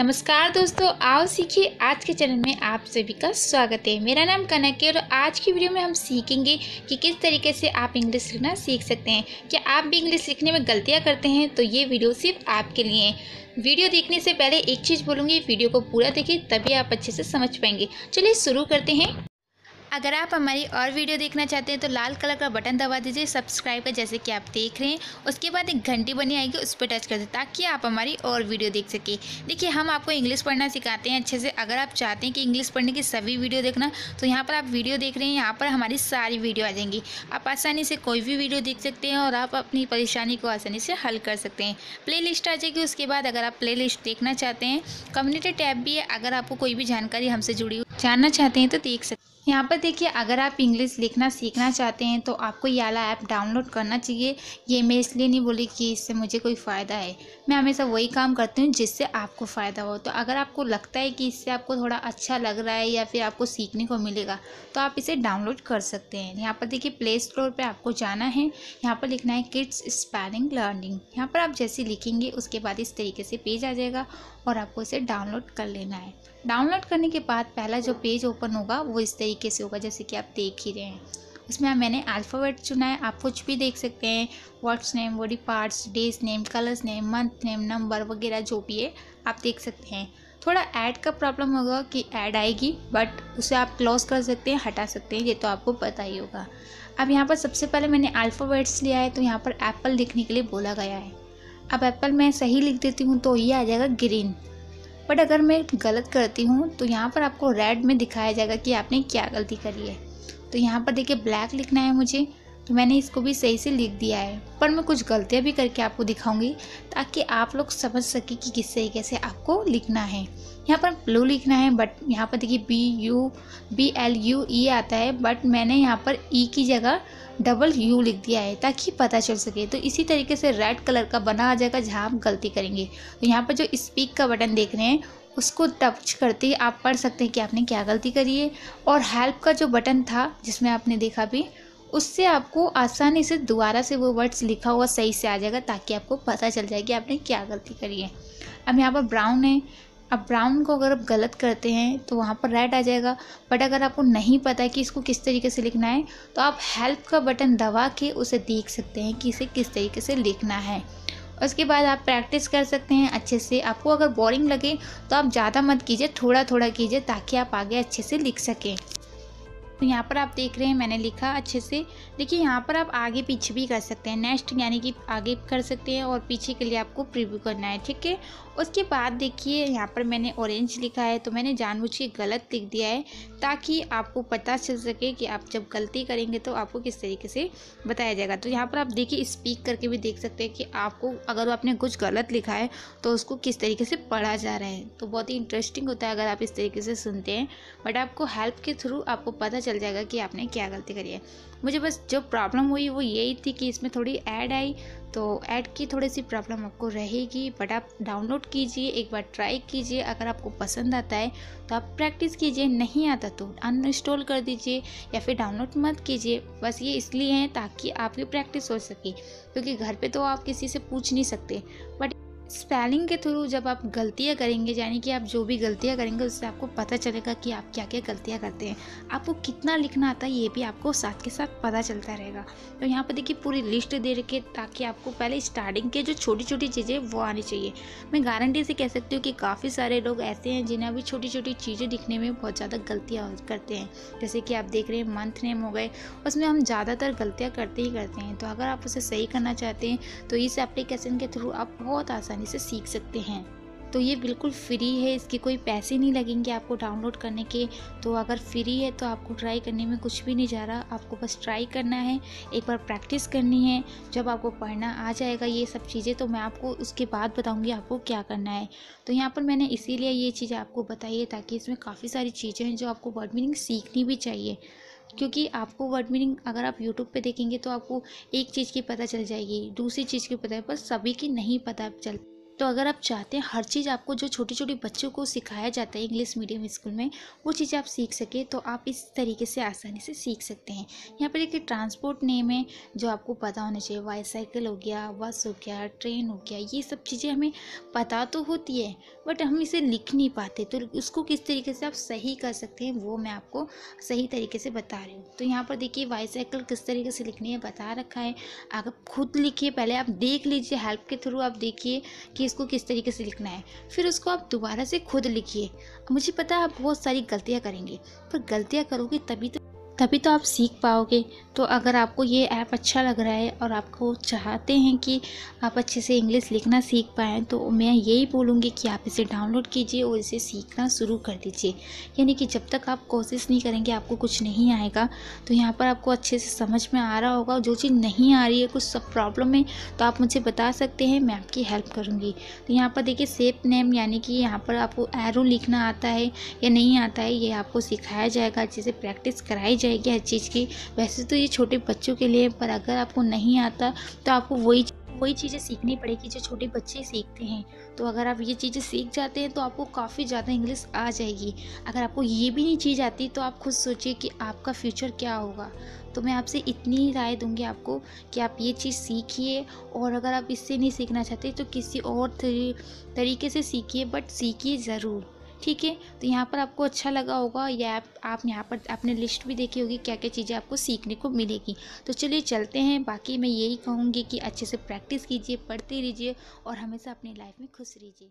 नमस्कार दोस्तों, आओ सीखिए आज के चैनल में आप सभी का स्वागत है। मेरा नाम कनक है और आज की वीडियो में हम सीखेंगे कि किस तरीके से आप इंग्लिश लिखना सीख सकते हैं। क्या आप भी इंग्लिश लिखने में गलतियाँ करते हैं तो ये वीडियो सिर्फ़ आपके लिए है। वीडियो देखने से पहले एक चीज़ बोलूँगी, वीडियो को पूरा देखिए, तभी आप अच्छे से समझ पाएँगे। चलिए शुरू करते हैं। अगर आप हमारी और वीडियो देखना चाहते हैं तो लाल कलर का बटन दबा दीजिए, सब्सक्राइब का जैसे कि आप देख रहे हैं। उसके बाद एक घंटी बनी आएगी, उस पर टच कर दें ताकि आप हमारी और वीडियो देख सकें। देखिए, हम आपको इंग्लिश पढ़ना सिखाते हैं अच्छे से। अगर आप चाहते हैं कि इंग्लिश पढ़ने की सभी वीडियो देखना तो यहाँ पर आप वीडियो देख रहे हैं, यहाँ पर हमारी सारी वीडियो आ जाएँगी। आप आसानी से कोई भी वीडियो देख सकते हैं और आप अपनी परेशानी को आसानी से हल कर सकते हैं। प्ले लिस्ट आ जाएगी, उसके बाद अगर आप प्ले लिस्ट देखना चाहते हैं, कम्युनिटी टैब भी है। अगर आपको कोई भी जानकारी हमसे जुड़ी जानना चाहते हैं तो देख सकते यहाँ पर देखिए, अगर आप इंग्लिश लिखना सीखना चाहते हैं तो आपको ये वाला ऐप डाउनलोड करना चाहिए। ये मैं इसलिए नहीं बोली कि इससे मुझे कोई फ़ायदा है। मैं हमेशा वही काम करती हूँ जिससे आपको फ़ायदा हो। तो अगर आपको लगता है कि इससे आपको थोड़ा अच्छा लग रहा है या फिर आपको सीखने को मिलेगा तो आप इसे डाउनलोड कर सकते हैं। यहाँ पर देखिए प्ले स्टोर पर आपको जाना है। यहाँ पर लिखना है किड्स स्पेलिंग लर्निंग यहाँ पर आप जैसे लिखेंगे, उसके बाद इस तरीके से पेज आ जाएगा और आपको इसे डाउनलोड कर लेना है। डाउनलोड करने के बाद पहला जो पेज ओपन होगा, वो इस तरीके से होगा, जैसे कि आप देख ही रहे हैं। उसमें मैंने अल्फ़ाबेट चुना है, आप कुछ भी देख सकते हैं। Words name body parts days name colours name month name number वगैरह जो भी है, आप देख सकते हैं। थोड़ा ऐड का प्रॉब्लम होगा कि ऐड आएगी बट उसे आप क्लोज कर सकते हैं, हटा सकते हैं, ये तो आपको पता ही होगा। अब यहाँ पर सबसे पहले मैंने अल्फ़ाबेट्स लिया है तो यहाँ पर एप्पल लिखने के लिए बोला गया है। अब एप्पल मैं सही लिख देती हूँ तो ये आ जाएगा ग्रीन बट अगर मैं गलत करती हूँ तो यहाँ पर आपको रेड में दिखाया जाएगा कि आपने क्या गलती करी है। तो यहाँ पर देखिए ब्लैक लिखना है मुझे। तो मैंने इसको भी सही से लिख दिया है। पर मैं कुछ गलतियाँ भी करके आपको दिखाऊँगी, ताकि आप लोग समझ सकें कि किस तरीके से आपको लिखना है। यहाँ पर ब्लू लिखना है बट यहाँ पर देखिए B U B L U E आता है बट मैंने यहाँ पर ई e की जगह डबल यू लिख दिया है, ताकि पता चल सके। तो इसी तरीके से रेड कलर का बना आ जाएगा जहाँ आप गलती करेंगे। तो यहाँ पर जो स्पीक का बटन देख रहे हैं, उसको टच करते ही आप पढ़ सकते हैं कि आपने क्या गलती करी है। और हेल्प का जो बटन था, जिसमें आपने देखा भी उससे आपको आसानी से दोबारा से वो वर्ड्स लिखा हुआ सही से आ जाएगा ताकि आपको पता चल जाए कि आपने क्या गलती करी है। अब यहाँ पर ब्राउन है। अब ब्राउन को अगर आप गलत करते हैं तो वहाँ पर रेड आ जाएगा। बट अगर आपको नहीं पता है कि इसको किस तरीके से लिखना है तो आप हेल्प का बटन दबा के उसे देख सकते हैं कि इसे किस तरीके से लिखना है। उसके बाद आप प्रैक्टिस कर सकते हैं अच्छे से। आपको अगर बोरिंग लगे तो आप ज़्यादा मत कीजिए थोड़ा थोड़ा कीजिए ताकि आप आगे अच्छे से लिख सकें। तो यहाँ पर आप देख रहे हैं, मैंने लिखा अच्छे से। देखिए, यहाँ पर आप आगे पीछे भी कर सकते हैं। नेक्स्ट यानी कि आगे कर सकते हैं और पीछे के लिए आपको प्रीव्यू करना है, ठीक है? उसके बाद देखिए, यहाँ पर मैंने ऑरेंज लिखा है तो मैंने जानबूझ के गलत लिख दिया है, ताकि आपको पता चल सके कि आप जब गलती करेंगे तो आपको किस तरीके से बताया जाएगा। तो यहाँ पर आप देखिए स्पीक करके भी देख सकते हैं कि आपको, अगर आपने कुछ गलत लिखा है तो उसको किस तरीके से पढ़ा जा रहा है। तो बहुत ही इंटरेस्टिंग होता है अगर आप इस तरीके से सुनते हैं बट आपको हेल्प के थ्रू आपको पता चल जाएगा कि आपने क्या गलती करी है। मुझे बस जो प्रॉब्लम हुई, वो यही थी कि इसमें थोड़ी ऐड आई। तो ऐड की थोड़ी सी प्रॉब्लम आपको रहेगी बट आप डाउनलोड कीजिए, एक बार ट्राई कीजिए। अगर आपको पसंद आता है तो आप प्रैक्टिस कीजिए। नहीं आता तो अनइंस्टॉल कर दीजिए, या फिर डाउनलोड मत कीजिए। बस ये इसलिए है ताकि आपकी प्रैक्टिस हो सके, क्योंकि घर पे तो आप किसी से पूछ नहीं सकते। बट स्पेलिंग के थ्रू जब आप गलतियाँ करेंगे, यानी कि आप जो भी गलतियाँ करेंगे, उससे आपको पता चलेगा कि आप क्या क्या गलतियाँ करते हैं। आपको कितना लिखना आता है, ये भी आपको साथ के साथ पता चलता रहेगा। तो यहाँ पर देखिए पूरी लिस्ट दे रखी ताकि आपको पहले स्टार्टिंग के जो छोटी छोटी चीज़ें वो आनी चाहिए। मैं गारंटी से कह सकती हूँ कि काफ़ी सारे लोग ऐसे हैं जिन्हें अभी छोटी छोटी चीज़ें दिखने में बहुत ज़्यादा गलतियाँ करते हैं। जैसे कि आप देख रहे हैं मंथ नेम हो गए, उसमें हम ज़्यादातर गलतियाँ करते ही करते हैं। तो अगर आप उसे सही करना चाहते हैं तो इस एप्लीकेशन के थ्रू आप बहुत आसानी आसानी से सीख सकते हैं। तो ये बिल्कुल फ्री है, इसके कोई पैसे नहीं लगेंगे आपको डाउनलोड करने के। तो अगर फ्री है तो आपको ट्राई करने में कुछ भी नहीं जा रहा, आपको बस ट्राई करना है, एक बार प्रैक्टिस करनी है। जब आपको पढ़ना आ जाएगा ये सब चीज़ें तो मैं आपको उसके बाद बताऊँगी आपको क्या करना है। तो यहाँ पर मैंने इसीलिए ये चीज़ें आपको बताई है ताकि इसमें काफ़ी सारी चीज़ें हैं जो आपको वर्ड मीनिंग सीखनी भी चाहिए। क्योंकि आपको वर्ड मीनिंग अगर आप यूट्यूब पे देखेंगे तो आपको एक चीज़ की पता चल जाएगी, दूसरी चीज़ की पता है, पर सभी की नहीं पता चल तो अगर आप चाहते हैं हर चीज़ आपको जो छोटे छोटे बच्चों को सिखाया जाता है इंग्लिश मीडियम स्कूल में, वो चीज़ें आप सीख सकें तो आप इस तरीके से आसानी से सीख सकते हैं। यहाँ पर देखिए ट्रांसपोर्ट नेम है, जो आपको पता होना चाहिए बाईसाइकिल हो गया, बस हो गया, ट्रेन हो गया, ये सब चीज़ें हमें पता तो होती है, बट हम इसे लिख नहीं पाते तो उसको किस तरीके से आप सही कर सकते हैं, वो मैं आपको सही तरीके से बता रही हूँ। तो यहाँ पर देखिए बाईसाइकिल किस तरीके से लिखनी है, बता रखा है अगर खुद लिखिए, पहले आप देख लीजिए, हेल्प के थ्रू आप देखिए कि इसको किस तरीके से लिखना है। फिर उसको आप दोबारा से खुद लिखिए। मुझे पता है आप बहुत सारी गलतियाँ करेंगे, पर गलतियाँ करोगे तभी तो तभी तो आप सीख पाओगे। तो अगर आपको ये ऐप अच्छा लग रहा है और आपको चाहते हैं कि आप अच्छे से इंग्लिश लिखना सीख पाएँ तो मैं यही बोलूँगी कि आप इसे डाउनलोड कीजिए और इसे सीखना शुरू कर दीजिए। यानी कि जब तक आप कोशिश नहीं करेंगे, आपको कुछ नहीं आएगा तो यहाँ पर आपको अच्छे से समझ में आ रहा होगा। जो चीज़ नहीं आ रही है, कुछ सब प्रॉब्लम है तो आप मुझे बता सकते हैं, मैं आपकी हेल्प करूँगी। तो यहाँ पर देखिए सेप नेम यानी कि यहाँ पर आपको एरो लिखना आता है या नहीं आता है, ये आपको सिखाया जाएगा, अच्छे से प्रैक्टिस कराई जाएगी। जाएगी हर चीज़ की। वैसे तो ये छोटे बच्चों के लिए, पर अगर आपको नहीं आता तो आपको वही वही चीज़ें सीखनी पड़ेगी जो छोटे बच्चे सीखते हैं। तो अगर आप ये चीज़ें सीख जाते हैं तो आपको काफ़ी ज़्यादा इंग्लिश आ जाएगी। अगर आपको ये भी नहीं चीज़ आती तो आप खुद सोचिए कि आपका फ्यूचर क्या होगा। तो मैं आपसे इतनी राय दूँगी आपको कि आप ये चीज़ सीखिए, और अगर आप इससे नहीं सीखना चाहते तो किसी और तरीके से सीखिए, बट सीखिए ज़रूर। ठीक है? तो यहाँ पर आपको अच्छा लगा होगा या आप, आप यहाँ पर आपने लिस्ट भी देखी होगी क्या क्या चीज़ें आपको सीखने को मिलेगी। तो चलिए चलते हैं बाकी मैं यही कहूँगी कि अच्छे से प्रैक्टिस कीजिए पढ़ते रहिए और हमेशा अपनी लाइफ में खुश रहिए।